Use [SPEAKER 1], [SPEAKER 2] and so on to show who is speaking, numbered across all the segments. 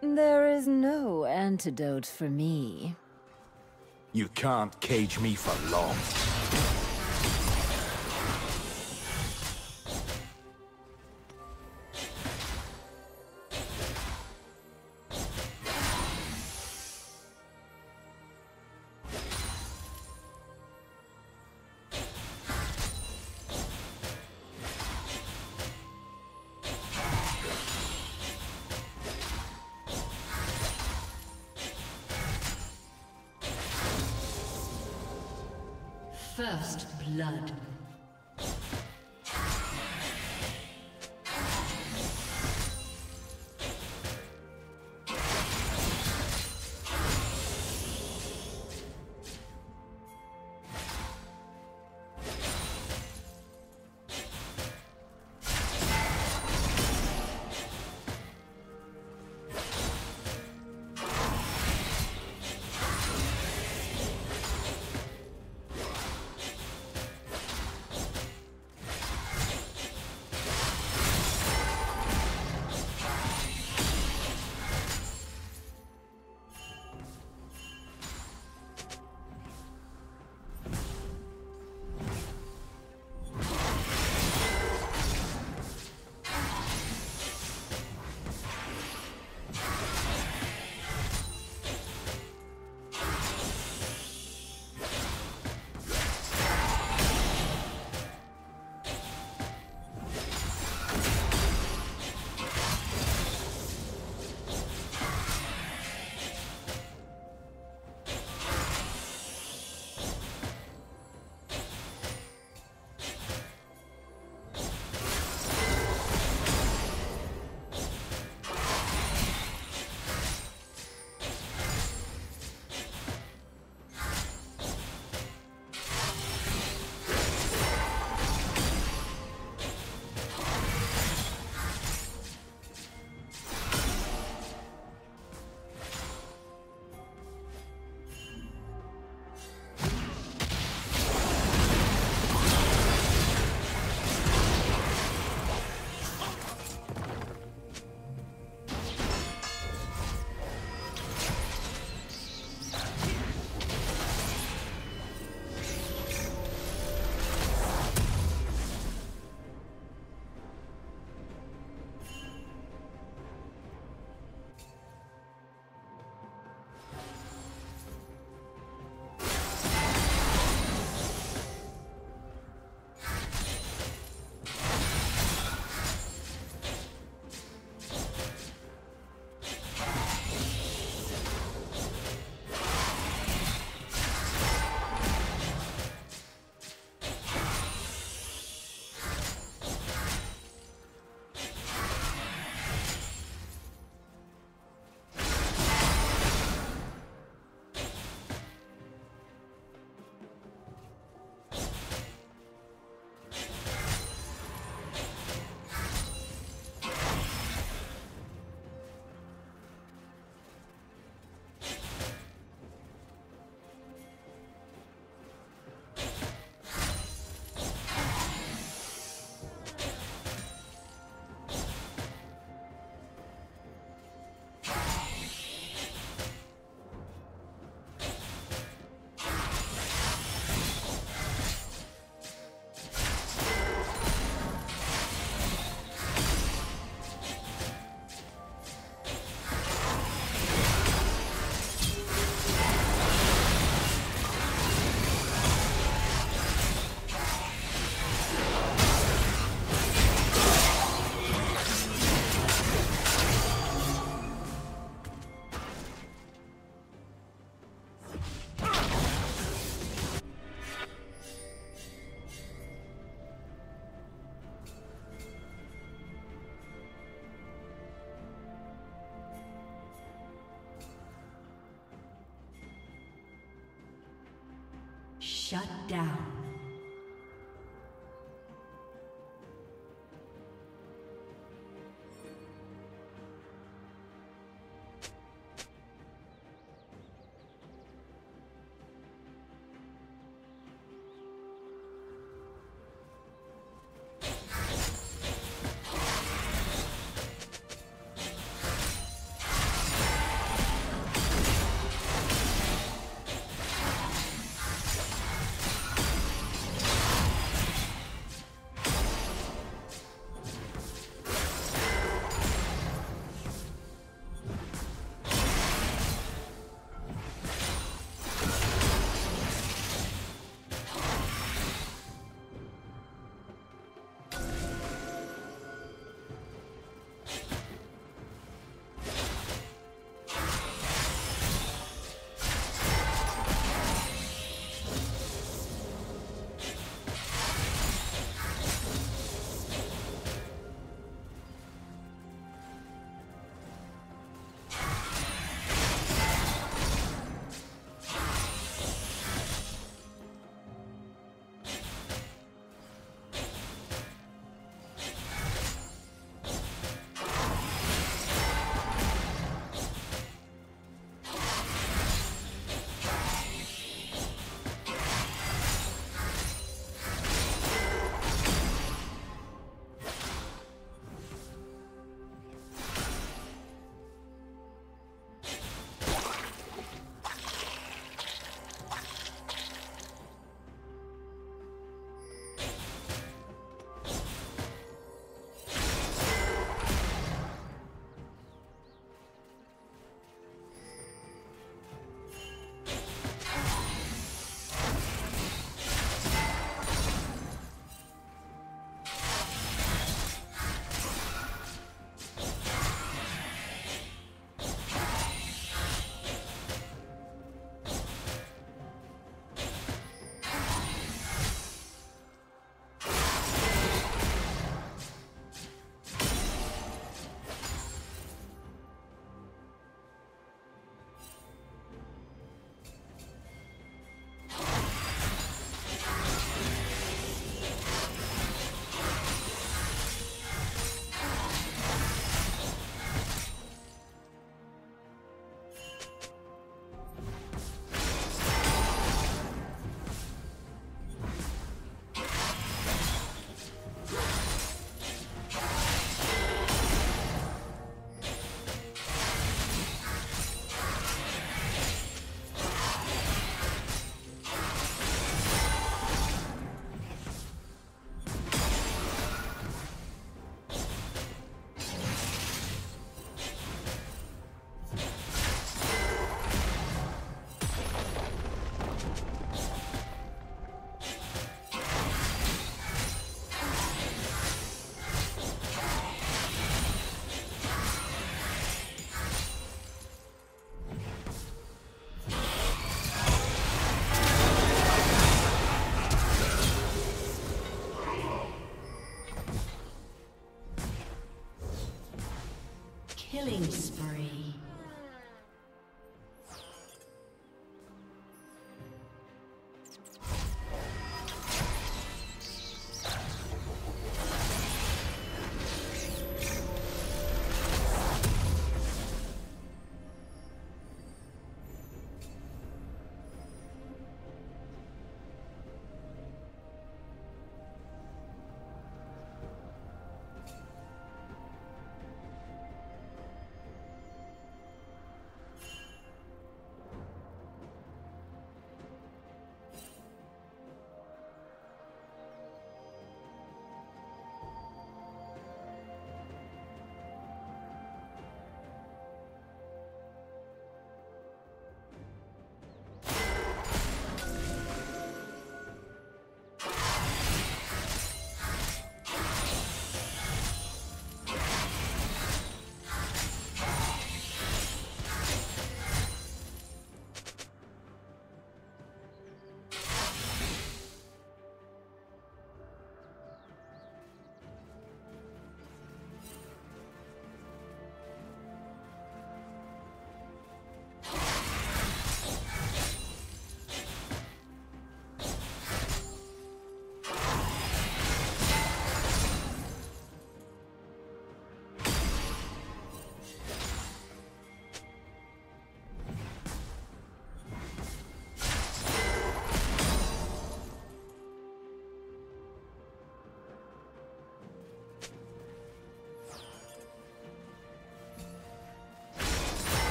[SPEAKER 1] There is no antidote for me.
[SPEAKER 2] You can't cage me for long.
[SPEAKER 3] Shut down.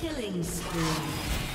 [SPEAKER 1] Killing spree.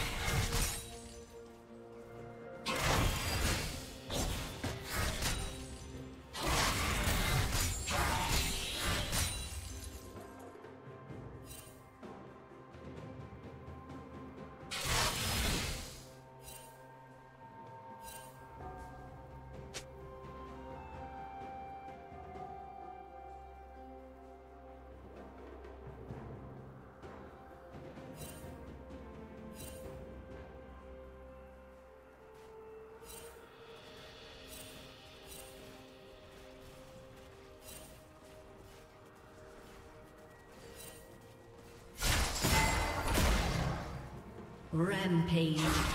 [SPEAKER 1] Rampage.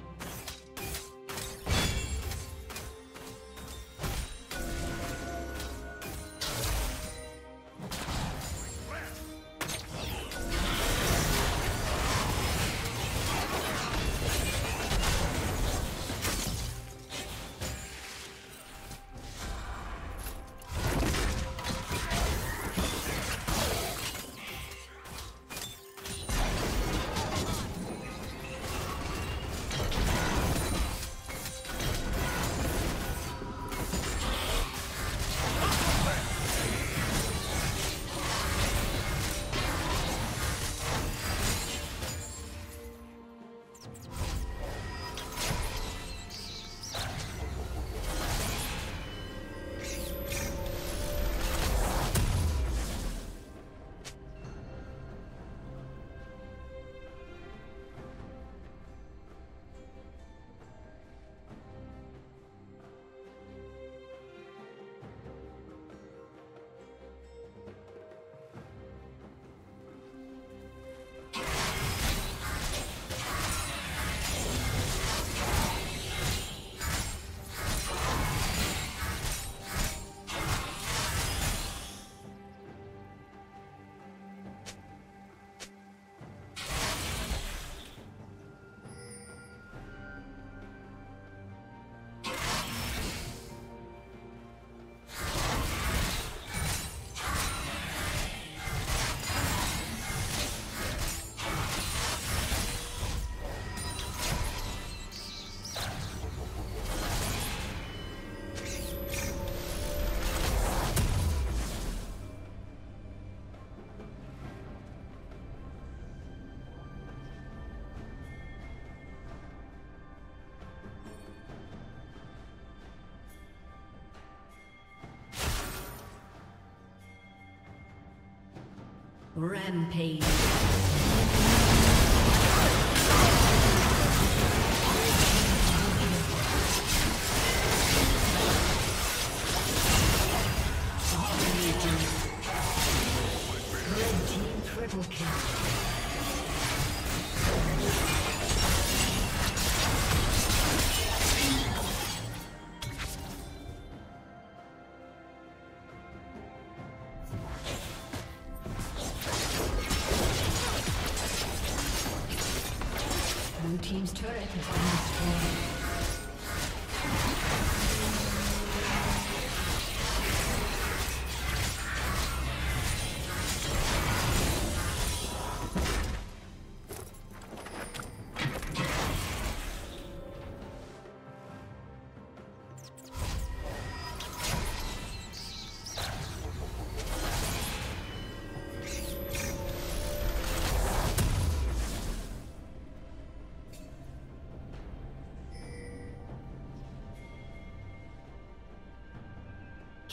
[SPEAKER 1] Rampage.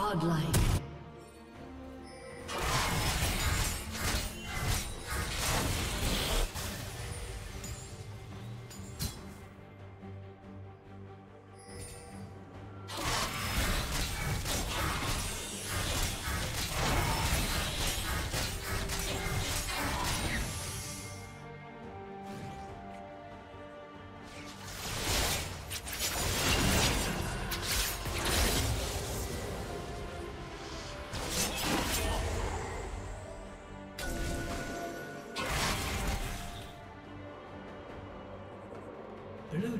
[SPEAKER 1] Godlike.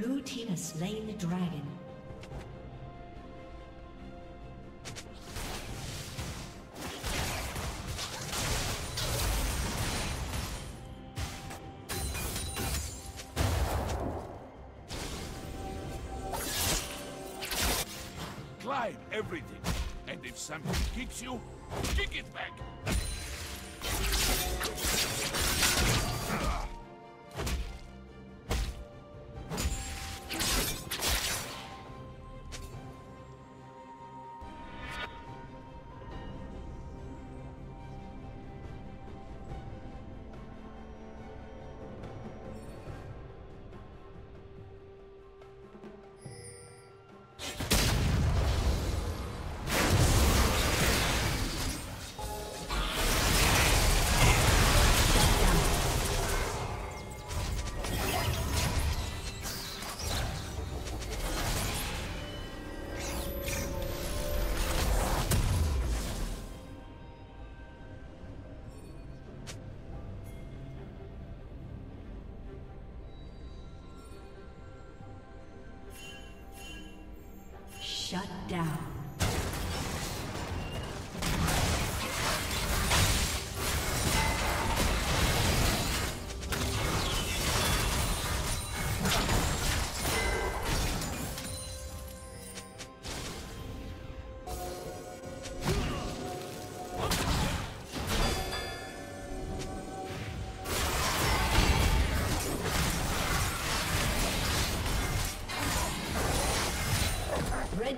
[SPEAKER 1] Blue team has slain the dragon.
[SPEAKER 2] Climb everything. And if something kicks you, kick it back.
[SPEAKER 1] Shut down.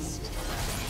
[SPEAKER 1] Aced.